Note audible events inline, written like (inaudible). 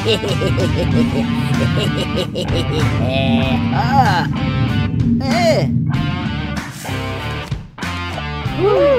(laughs) Eh, ah. eh. Woo!